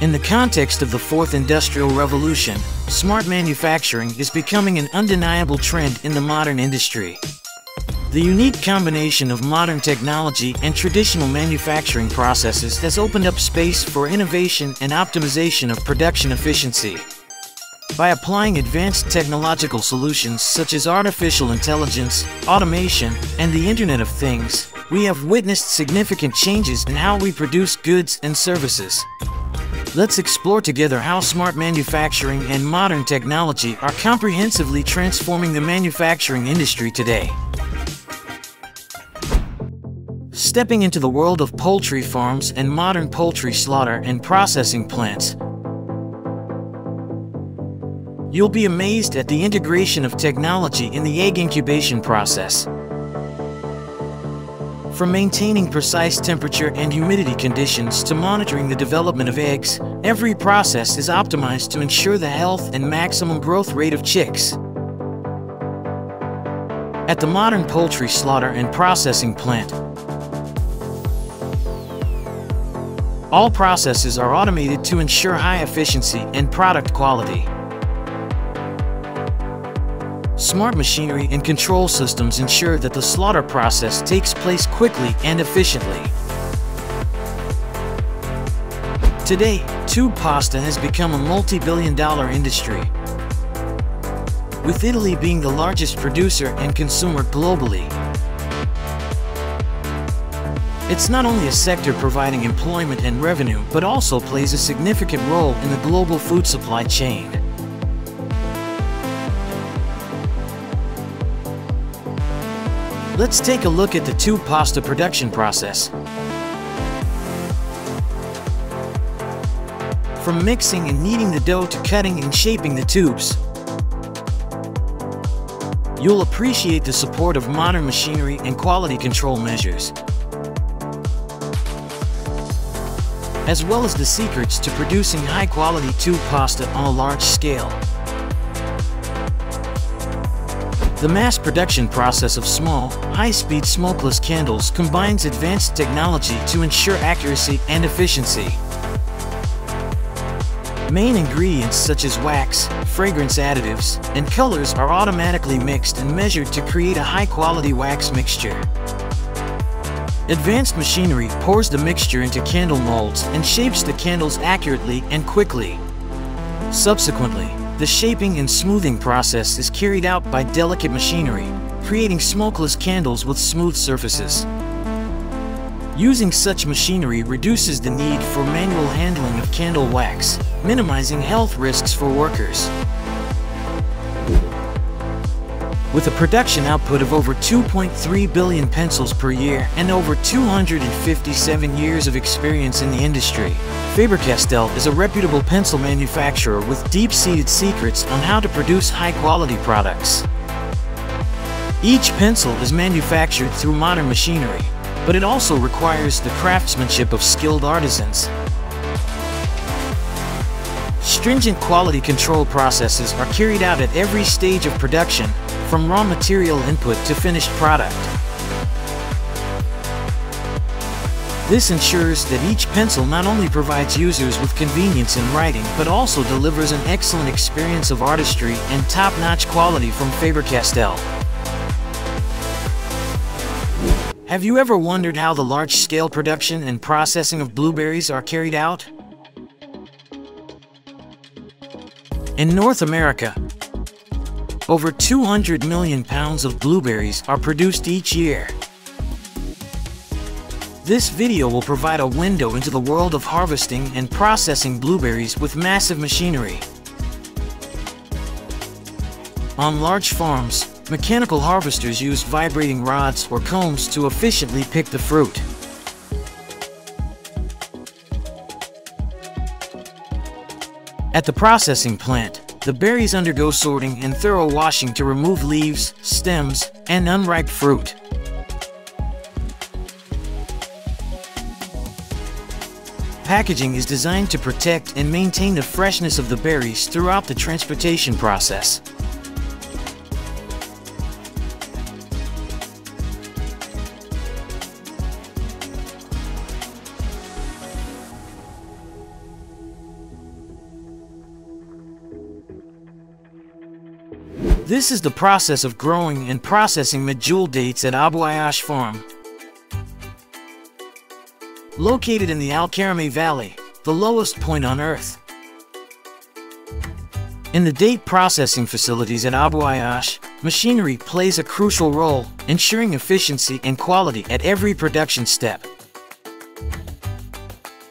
In the context of the fourth industrial revolution, smart manufacturing is becoming an undeniable trend in the modern industry. The unique combination of modern technology and traditional manufacturing processes has opened up space for innovation and optimization of production efficiency. By applying advanced technological solutions such as artificial intelligence, automation, and the Internet of Things, we have witnessed significant changes in how we produce goods and services. Let's explore together how smart manufacturing and modern technology are comprehensively transforming the manufacturing industry today. Stepping into the world of poultry farms and modern poultry slaughter and processing plants, you'll be amazed at the integration of technology in the egg incubation process. From maintaining precise temperature and humidity conditions to monitoring the development of eggs, every process is optimized to ensure the health and maximum growth rate of chicks. At the modern poultry slaughter and processing plant, all processes are automated to ensure high efficiency and product quality. Smart machinery and control systems ensure that the slaughter process takes place quickly and efficiently. Today, tube pasta has become a multi-billion dollar industry, with Italy being the largest producer and consumer globally. It's not only a sector providing employment and revenue, but also plays a significant role in the global food supply chain. Let's take a look at the tube pasta production process. From mixing and kneading the dough to cutting and shaping the tubes. You'll appreciate the support of modern machinery and quality control measures. As well as the secrets to producing high-quality tube pasta on a large scale. The mass production process of small, high-speed smokeless candles combines advanced technology to ensure accuracy and efficiency. Main ingredients such as wax, fragrance additives, and colors are automatically mixed and measured to create a high-quality wax mixture. Advanced machinery pours the mixture into candle molds and shapes the candles accurately and quickly. Subsequently, the shaping and smoothing process is carried out by delicate machinery, creating smokeless candles with smooth surfaces. Using such machinery reduces the need for manual handling of candle wax, minimizing health risks for workers. With a production output of over 2.3 billion pencils per year and over 257 years of experience in the industry, Faber-Castell is a reputable pencil manufacturer with deep-seated secrets on how to produce high-quality products. Each pencil is manufactured through modern machinery, but it also requires the craftsmanship of skilled artisans. Stringent quality control processes are carried out at every stage of production, from raw material input to finished product. This ensures that each pencil not only provides users with convenience in writing, but also delivers an excellent experience of artistry and top-notch quality from Faber-Castell. Have you ever wondered how the large-scale production and processing of blueberries are carried out? In North America, over 200 million pounds of blueberries are produced each year. This video will provide a window into the world of harvesting and processing blueberries with massive machinery. On large farms, mechanical harvesters use vibrating rods or combs to efficiently pick the fruit. At the processing plant, the berries undergo sorting and thorough washing to remove leaves, stems, and unripe fruit. Packaging is designed to protect and maintain the freshness of the berries throughout the transportation process. This is the process of growing and processing medjool dates at Abu Ayash Farm. Located in the Al Karami Valley, the lowest point on Earth. In the date processing facilities at Abu Ayash, machinery plays a crucial role, ensuring efficiency and quality at every production step.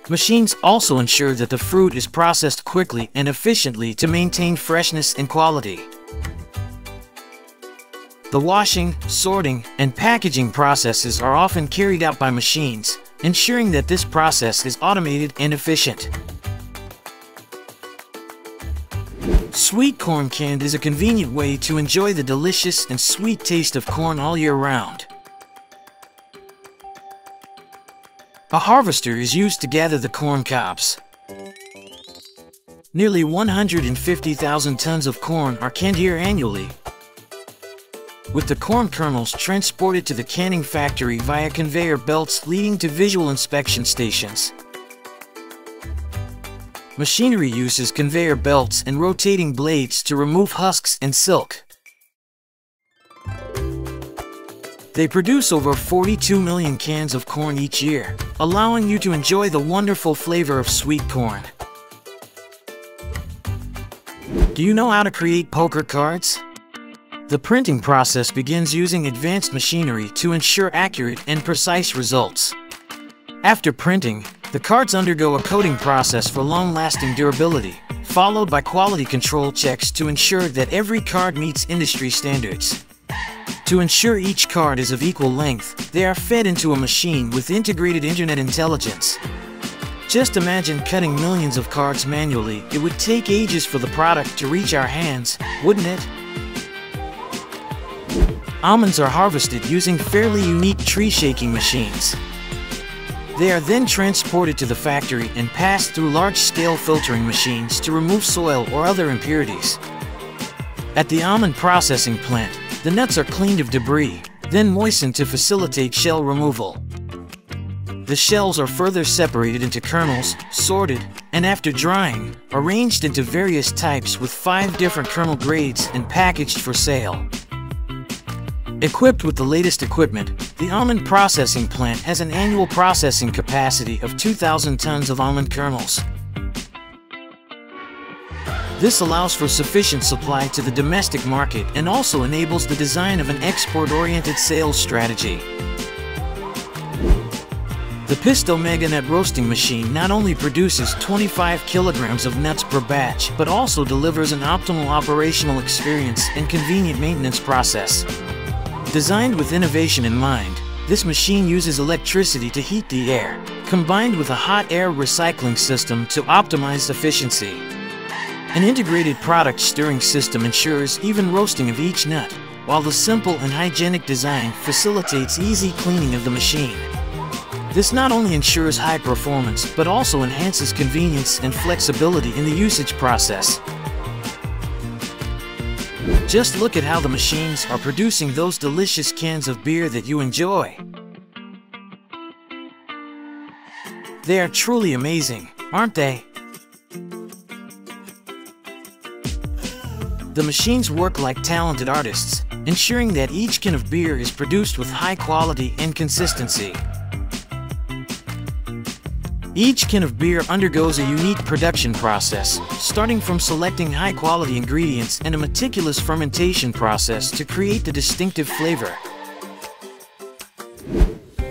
Machines also ensure that the fruit is processed quickly and efficiently to maintain freshness and quality. The washing, sorting, and packaging processes are often carried out by machines, ensuring that this process is automated and efficient. Sweet corn canned is a convenient way to enjoy the delicious and sweet taste of corn all year round. A harvester is used to gather the corn cobs. Nearly 150,000 tons of corn are canned here annually, with the corn kernels transported to the canning factory via conveyor belts leading to visual inspection stations. Machinery uses conveyor belts and rotating blades to remove husks and silk. They produce over 42 million cans of corn each year, allowing you to enjoy the wonderful flavor of sweet corn. Do you know how to create poker cards? The printing process begins using advanced machinery to ensure accurate and precise results. After printing, the cards undergo a coating process for long-lasting durability, followed by quality control checks to ensure that every card meets industry standards. To ensure each card is of equal length, they are fed into a machine with integrated internet intelligence. Just imagine cutting millions of cards manually. It would take ages for the product to reach our hands, wouldn't it? Almonds are harvested using fairly unique tree shaking machines. They are then transported to the factory and passed through large-scale filtering machines to remove soil or other impurities. At the almond processing plant, the nuts are cleaned of debris, then moistened to facilitate shell removal. The shells are further separated into kernels, sorted, and after drying, arranged into various types with five different kernel grades and packaged for sale. Equipped with the latest equipment, the almond processing plant has an annual processing capacity of 2,000 tons of almond kernels. This allows for sufficient supply to the domestic market and also enables the design of an export-oriented sales strategy. The Pisto MegaNut roasting machine not only produces 25 kilograms of nuts per batch, but also delivers an optimal operational experience and convenient maintenance process. Designed with innovation in mind, this machine uses electricity to heat the air, combined with a hot air recycling system to optimize efficiency. An integrated product stirring system ensures even roasting of each nut, while the simple and hygienic design facilitates easy cleaning of the machine. This not only ensures high performance, but also enhances convenience and flexibility in the usage process. Just look at how the machines are producing those delicious cans of beer that you enjoy. They are truly amazing, aren't they? The machines work like talented artists, ensuring that each can of beer is produced with high quality and consistency. Each can of beer undergoes a unique production process, starting from selecting high-quality ingredients and a meticulous fermentation process to create the distinctive flavor.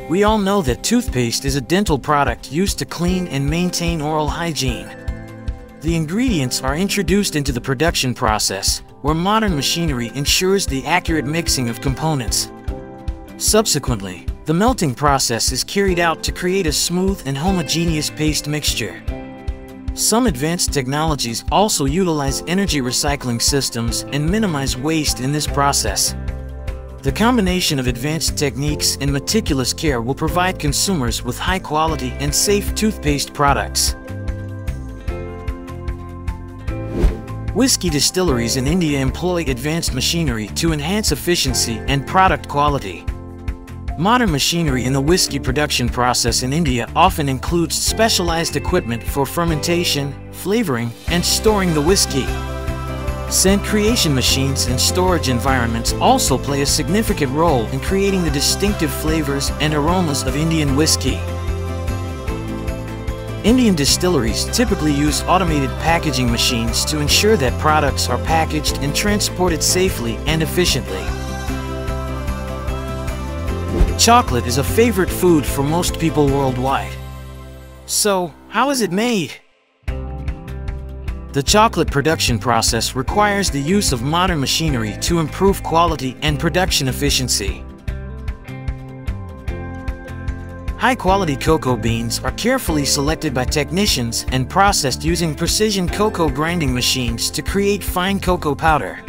We all know that toothpaste is a dental product used to clean and maintain oral hygiene. The ingredients are introduced into the production process, where modern machinery ensures the accurate mixing of components. Subsequently, the melting process is carried out to create a smooth and homogeneous paste mixture. Some advanced technologies also utilize energy recycling systems and minimize waste in this process. The combination of advanced techniques and meticulous care will provide consumers with high quality and safe toothpaste products. Whiskey distilleries in India employ advanced machinery to enhance efficiency and product quality. Modern machinery in the whiskey production process in India often includes specialized equipment for fermentation, flavoring, and storing the whiskey. Scent creation machines and storage environments also play a significant role in creating the distinctive flavors and aromas of Indian whiskey. Indian distilleries typically use automated packaging machines to ensure that products are packaged and transported safely and efficiently. Chocolate is a favorite food for most people worldwide. So, how is it made? The chocolate production process requires the use of modern machinery to improve quality and production efficiency. High-quality cocoa beans are carefully selected by technicians and processed using precision cocoa grinding machines to create fine cocoa powder.